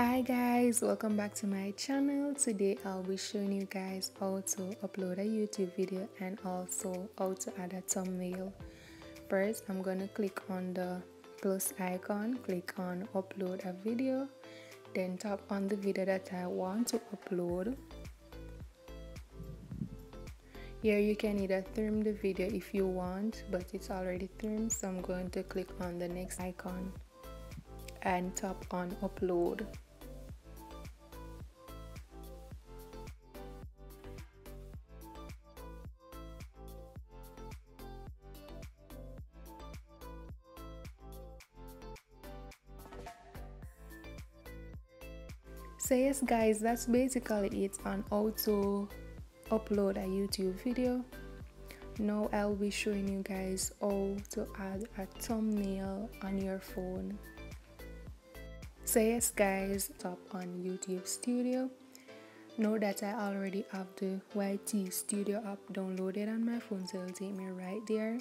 Hi guys, welcome back to my channel. Today I'll be showing you guys how to upload a YouTube video and also how to add a thumbnail. First, I'm to click on the plus icon, click on upload a video, then tap on the video that I want to upload. Here you can either trim the video if you want, but it's already trimmed, so I'm going to click on the next icon and tap on upload. So yes guys, that's basically it on how to upload a YouTube video. Now I'll be showing you guys how to add a thumbnail on your phone. So yes guys, tap on YouTube Studio. Know that I already have the YT Studio app downloaded on my phone so it'll take me right there.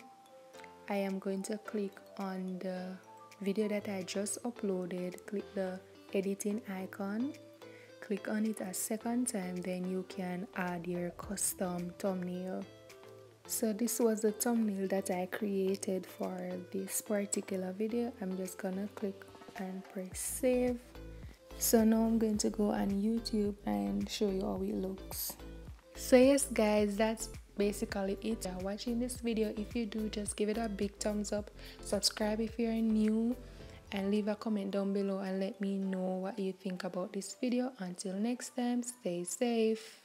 I am going to click on the video that I just uploaded, click the editing icon click on it a second time then you can add your custom thumbnail. So this was the thumbnail that I created for this particular video. I'm just gonna click and press save. So now I'm going to go on YouTube and show you how it looks. So yes guys that's basically it. Watching this video if you do just give it a big thumbs up. Subscribe if you're new and leave a comment down below and let me know what you think about this video. Until next time, stay safe.